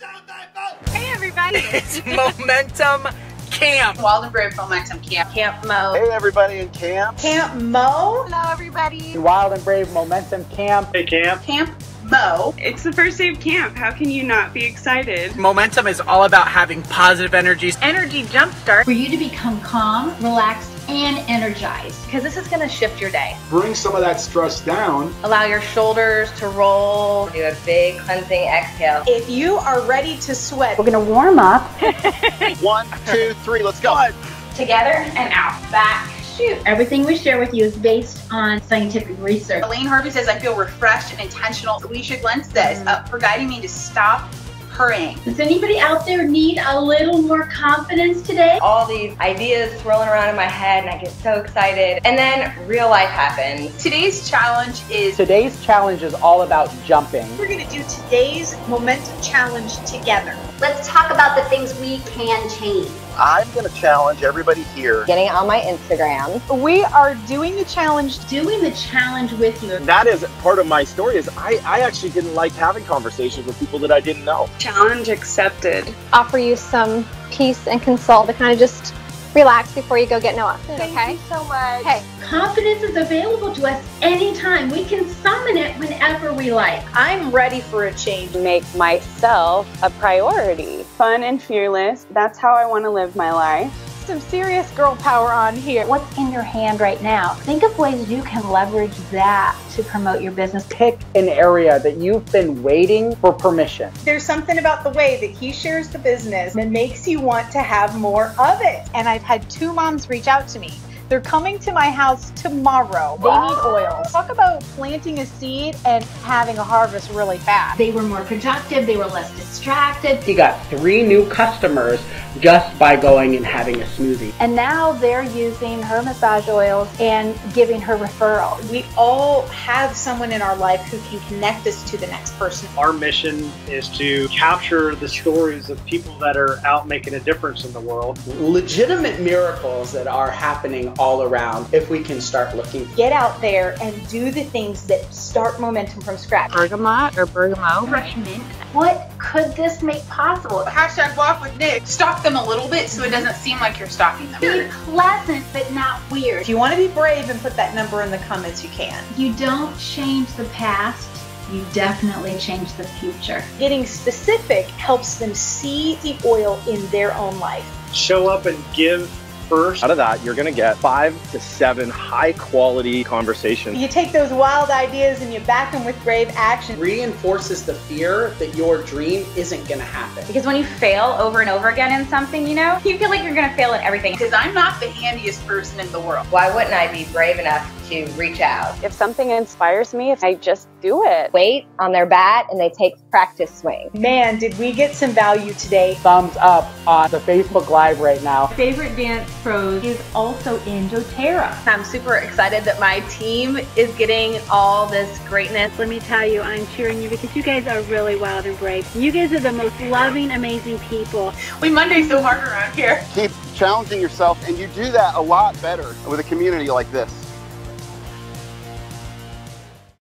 Hey everybody! It's Momentum Camp. Wild and Brave Momentum Camp. Camp Mo. Hey everybody in camp. Camp Mo. Hello everybody. Wild and Brave Momentum Camp. Hey camp. Camp Mo. It's the first day of camp. How can you not be excited? Momentum is all about having positive energies. Energy Jumpstart. For you to become calm, relaxed, and energized. Because this is going to shift your day. Bring some of that stress down. Allow your shoulders to roll. Do a big cleansing exhale. If you are ready to sweat, we're going to warm up. One, two, three, let's go. Together and out. Back. Shoot. Everything we share with you is based on scientific research. Elaine Harvey says, I feel refreshed and intentional. Alicia Glenn says, mm. uh, for guiding me to stop hurrying. Does anybody out there need a little more confidence today? All these ideas swirling around in my head and I get so excited. And then real life happens. Today's challenge is Today's challenge is all about jumping. We're going to do today's momentum challenge together. Let's talk about the things we can change. I'm going to challenge everybody here. Getting on my Instagram. We are doing the challenge. Doing the challenge with you. That is part of my story is I, I actually didn't like having conversations with people that I didn't know. Challenge accepted. Offer you some peace and console to kind of just relax before you go get Noah. Thank okay? you so much. Hey. Confidence is available to us anytime. We can summon it whenever we like. I'm ready for a change. Make myself a priority. Fun and fearless. That's how I want to live my life. Some serious girl power on here. What's in your hand right now? Think of ways you can leverage that to promote your business. Pick an area that you've been waiting for permission. There's something about the way that he shares the business that makes you want to have more of it. And I've had two moms reach out to me. They're coming to my house tomorrow. They need oil. Talk about planting a seed and having a harvest really fast. They were more productive, they were less distracted. He got three new customers just by going and having a smoothie. And now they're using her massage oils and giving her referrals. We all have someone in our life who can connect us to the next person. Our mission is to capture the stories of people that are out making a difference in the world. Legitimate miracles that are happening all around if we can start looking. Get out there and do the things that start momentum from scratch. Bergamot or bergamot. Fresh mint. What could this make possible? Hashtag walk with Nick. Stalk them a little bit so it doesn't seem like you're stalking them. Be pleasant but not weird. If you want to be brave and put that number in the comments, you can. You don't change the past. You definitely change the future. Getting specific helps them see the oil in their own life. Show up and give first. Out of that, you're going to get five to seven high quality conversations. You take those wild ideas and you back them with brave action. Reinforces the fear that your dream isn't going to happen. Because when you fail over and over again in something, you know, you feel like you're going to fail at everything. Because I'm not the handiest person in the world. Why wouldn't I be brave enough to reach out? If something inspires me, if I just do it. Wait on their bat and they take practice swing. Man, did we get some value today. Thumbs up on the Facebook Live right now. Favorite dance pros is also in doTERRA. I'm super excited that my team is getting all this greatness. Let me tell you, I'm cheering you because you guys are really wild and brave. You guys are the most loving, amazing people. We Monday so hard around here. Keep challenging yourself, and you do that a lot better with a community like this.